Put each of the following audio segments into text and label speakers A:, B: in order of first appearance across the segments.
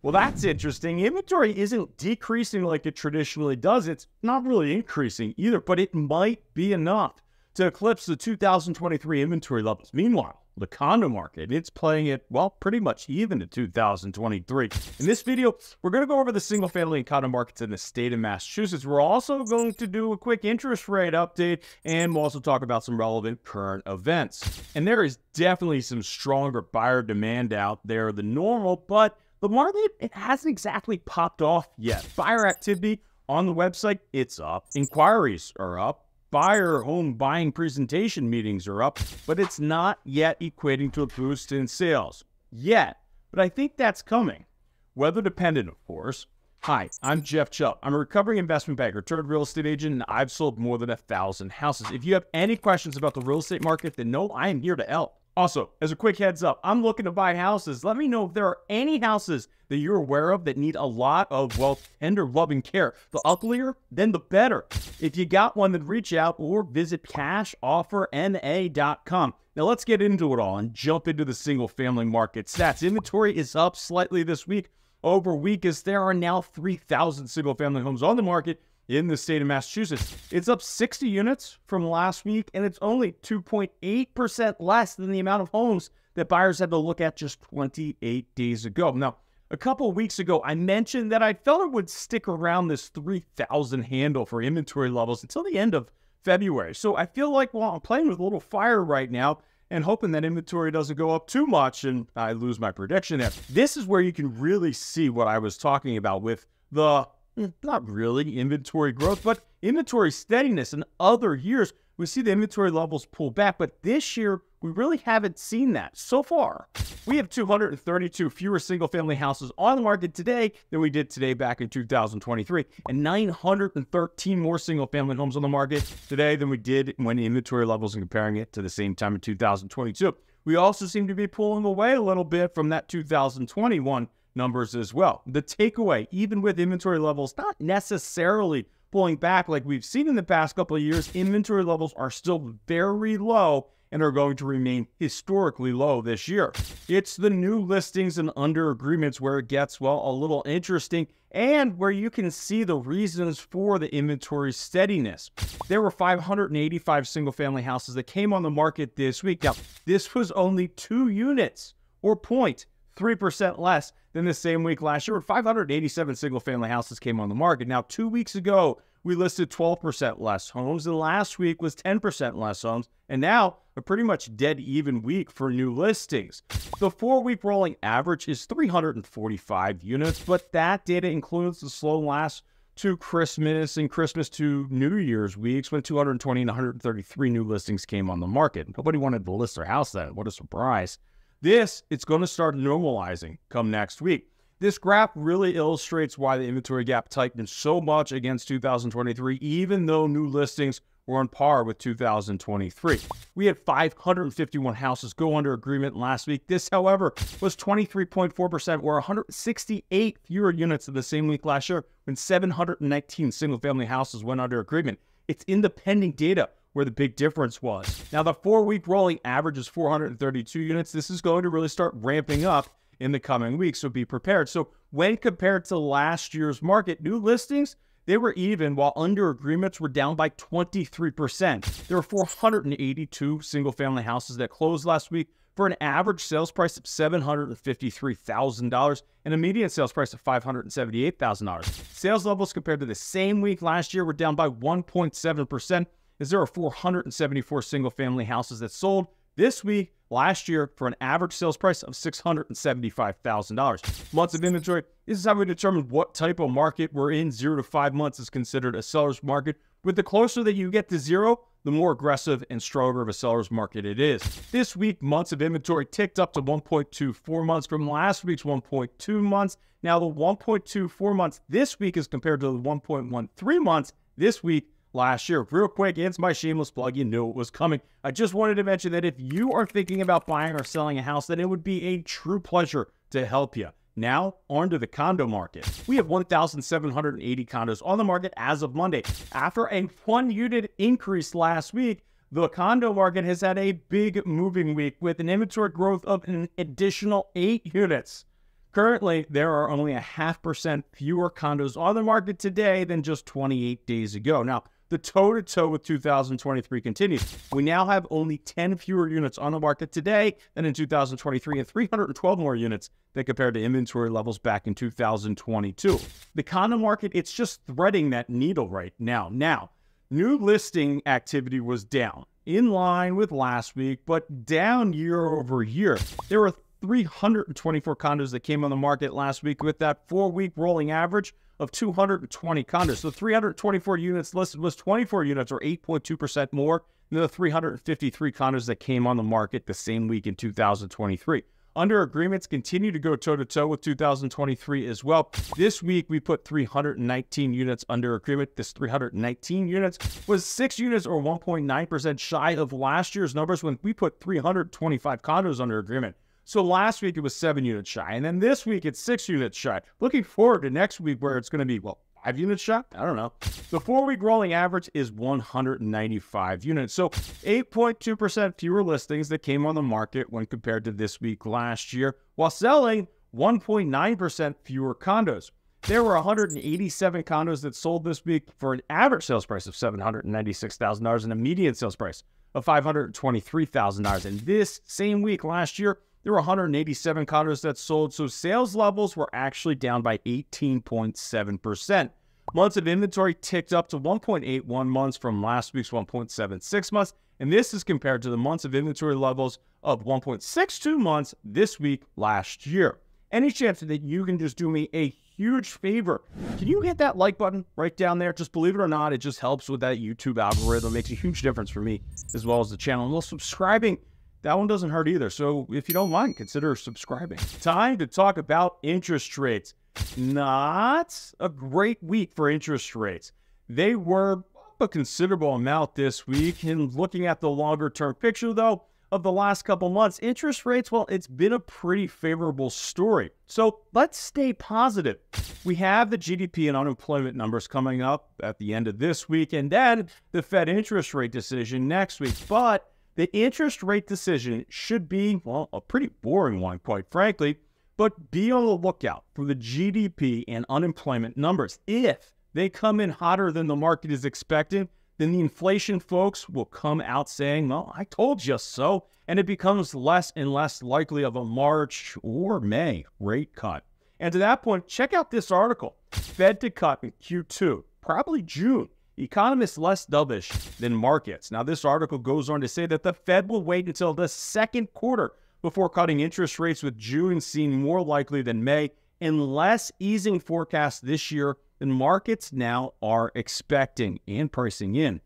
A: Well, that's interesting. Inventory isn't decreasing like it traditionally does. It's not really increasing either, but it might be enough to eclipse the 2023 inventory levels. Meanwhile, the condo market, it's playing it, well, pretty much even to 2023. In this video, we're going to go over the single family and condo markets in the state of Massachusetts. We're also going to do a quick interest rate update, and we'll also talk about some relevant current events. And there is definitely some stronger buyer demand out there than normal, but the market, it hasn't exactly popped off yet. Buyer activity on the website, it's up. Inquiries are up buyer home buying presentation meetings are up, but it's not yet equating to a boost in sales. Yet. But I think that's coming. Weather dependent, of course. Hi, I'm Jeff Chubb. I'm a recovering investment banker, turned real estate agent, and I've sold more than a thousand houses. If you have any questions about the real estate market, then know I am here to help. Also, as a quick heads up, I'm looking to buy houses. Let me know if there are any houses that you're aware of that need a lot of, well, tender loving care. The uglier, then the better. If you got one, then reach out or visit cashofferma.com. Now let's get into it all and jump into the single family market stats. Inventory is up slightly this week over week as there are now 3,000 single family homes on the market in the state of Massachusetts. It's up 60 units from last week, and it's only 2.8% less than the amount of homes that buyers had to look at just 28 days ago. Now, a couple weeks ago, I mentioned that I felt it would stick around this 3,000 handle for inventory levels until the end of February. So I feel like, well, I'm playing with a little fire right now and hoping that inventory doesn't go up too much and I lose my prediction there. This is where you can really see what I was talking about with the Eh, not really inventory growth, but inventory steadiness. In other years, we see the inventory levels pull back, but this year, we really haven't seen that so far. We have 232 fewer single family houses on the market today than we did today back in 2023, and 913 more single family homes on the market today than we did when inventory levels and comparing it to the same time in 2022. We also seem to be pulling away a little bit from that 2021 numbers as well. The takeaway, even with inventory levels not necessarily pulling back like we've seen in the past couple of years, inventory levels are still very low and are going to remain historically low this year. It's the new listings and under agreements where it gets, well, a little interesting and where you can see the reasons for the inventory steadiness. There were 585 single family houses that came on the market this week. Now, this was only two units or point 3% less than the same week last year. 587 single family houses came on the market. Now, two weeks ago, we listed 12% less homes, and last week was 10% less homes, and now a pretty much dead even week for new listings. The four week rolling average is 345 units, but that data includes the slow last to Christmas and Christmas to New Year's weeks when 220 and 133 new listings came on the market. Nobody wanted to list their house then. What a surprise. This, it's going to start normalizing come next week. This graph really illustrates why the inventory gap tightened so much against 2023, even though new listings were on par with 2023. We had 551 houses go under agreement last week. This, however, was 23.4%, or 168 fewer units than the same week last year when 719 single family houses went under agreement. It's in the pending data where the big difference was. Now, the four week rolling average is 432 units. This is going to really start ramping up in the coming weeks, so be prepared. So, when compared to last year's market, new listings, they were even while under agreements were down by 23%. There were 482 single family houses that closed last week for an average sales price of $753,000 and a median sales price of $578,000. Sales levels compared to the same week last year were down by 1.7%, is there are 474 single family houses that sold this week last year for an average sales price of $675,000. Months of inventory. This is how we determine what type of market we're in. Zero to five months is considered a seller's market. With the closer that you get to zero, the more aggressive and stronger of a seller's market it is. This week, months of inventory ticked up to 1.24 months from last week's 1.2 months. Now, the 1.24 months this week is compared to the 1.13 months this week last year. Real quick, it's my shameless plug. You knew it was coming. I just wanted to mention that if you are thinking about buying or selling a house, then it would be a true pleasure to help you. Now, on to the condo market. We have 1,780 condos on the market as of Monday. After a one unit increase last week, the condo market has had a big moving week with an inventory growth of an additional eight units. Currently, there are only a half percent fewer condos on the market today than just 28 days ago. Now, the toe to toe with 2023 continues. We now have only 10 fewer units on the market today than in 2023 and 312 more units than compared to inventory levels back in 2022. The condo market, it's just threading that needle right now. Now, new listing activity was down in line with last week, but down year over year. There were 324 condos that came on the market last week with that four week rolling average of 220 condos. So 324 units listed was 24 units or 8.2% more than the 353 condos that came on the market the same week in 2023. Under agreements continue to go toe to toe with 2023 as well. This week we put 319 units under agreement. This 319 units was six units or 1.9% shy of last year's numbers when we put 325 condos under agreement. So last week it was seven units shy, and then this week it's six units shy. Looking forward to next week where it's going to be, well, five units shy? I don't know. The four week rolling average is 195 units. So 8.2% fewer listings that came on the market when compared to this week last year, while selling 1.9% fewer condos. There were 187 condos that sold this week for an average sales price of $796,000 and a median sales price of $523,000. And this same week last year, there were 187 condos that sold, so sales levels were actually down by 18.7%. Months of inventory ticked up to 1.81 months from last week's 1.76 months, and this is compared to the months of inventory levels of 1.62 months this week last year. Any chance that you can just do me a huge favor? Can you hit that like button right down there? Just believe it or not, it just helps with that YouTube algorithm. It makes a huge difference for me as well as the channel. And well, subscribing that one doesn't hurt either. So if you don't mind, consider subscribing. Time to talk about interest rates. Not a great week for interest rates. They were up a considerable amount this week. And looking at the longer term picture, though, of the last couple months, interest rates, well, it's been a pretty favorable story. So let's stay positive. We have the GDP and unemployment numbers coming up at the end of this week, and then the Fed interest rate decision next week. But the interest rate decision should be, well, a pretty boring one, quite frankly, but be on the lookout for the GDP and unemployment numbers. If they come in hotter than the market is expecting, then the inflation folks will come out saying, well, I told you so. And it becomes less and less likely of a March or May rate cut. And to that point, check out this article Fed to cut in Q2, probably June. Economists less dovish than markets. Now, this article goes on to say that the Fed will wait until the second quarter before cutting interest rates, with June seen more likely than May, and less easing forecast this year than markets now are expecting and pricing in.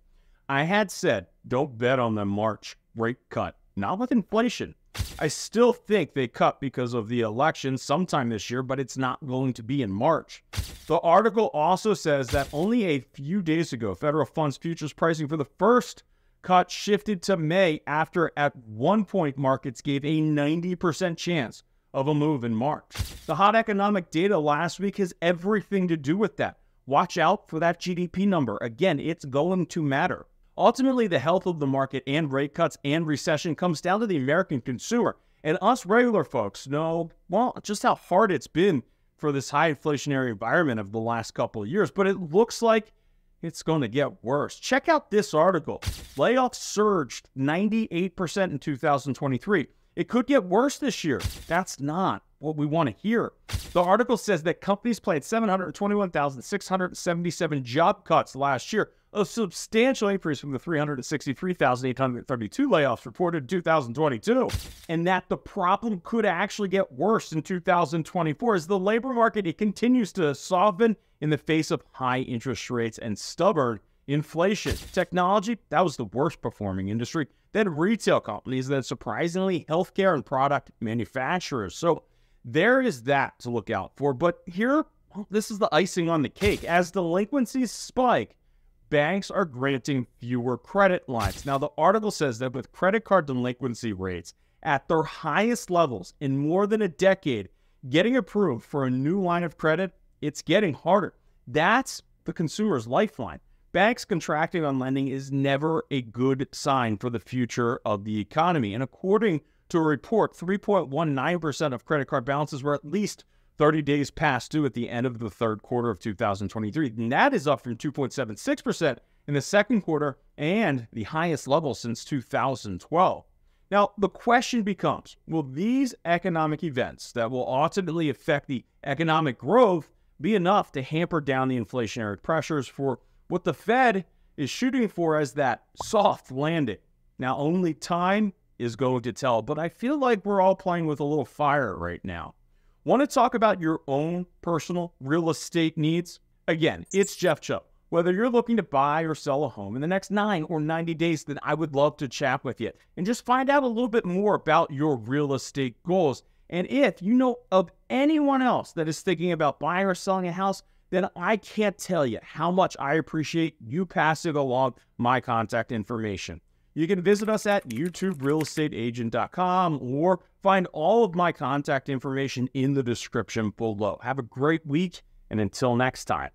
A: I had said, don't bet on the March rate cut, not with inflation. I still think they cut because of the election sometime this year, but it's not going to be in March. The article also says that only a few days ago, federal funds futures pricing for the first cut shifted to May after at one point markets gave a 90% chance of a move in March. The hot economic data last week has everything to do with that. Watch out for that GDP number. Again, it's going to matter. Ultimately, the health of the market and rate cuts and recession comes down to the American consumer. And us regular folks know, well, just how hard it's been for this high inflationary environment of the last couple of years. But it looks like it's going to get worse. Check out this article. Layoffs surged 98% in 2023. It could get worse this year. That's not what we want to hear. The article says that companies planned 721,677 job cuts last year, a substantial increase from the 363,832 layoffs reported in 2022, and that the problem could actually get worse in 2024 as the labor market it continues to soften in the face of high interest rates and stubborn inflation. Technology, that was the worst performing industry. Then retail companies, then surprisingly healthcare and product manufacturers. So there is that to look out for. But here, this is the icing on the cake. As delinquencies spike, banks are granting fewer credit lines. Now, the article says that with credit card delinquency rates at their highest levels in more than a decade, getting approved for a new line of credit, it's getting harder. That's the consumer's lifeline. Banks contracting on lending is never a good sign for the future of the economy. And according to a report, 3.19% of credit card balances were at least 30 days past due at the end of the third quarter of 2023. And that is up from 2.76% in the second quarter and the highest level since 2012. Now, the question becomes will these economic events that will ultimately affect the economic growth be enough to hamper down the inflationary pressures for what the Fed is shooting for as that soft landing? Now, only time is going to tell, but I feel like we're all playing with a little fire right now. Want to talk about your own personal real estate needs? Again, it's Jeff Chubb. Whether you're looking to buy or sell a home in the next nine or 90 days, then I would love to chat with you and just find out a little bit more about your real estate goals. And if you know of anyone else that is thinking about buying or selling a house, then I can't tell you how much I appreciate you passing along my contact information. You can visit us at youtuberealestateagent.com or find all of my contact information in the description below. Have a great week, and until next time.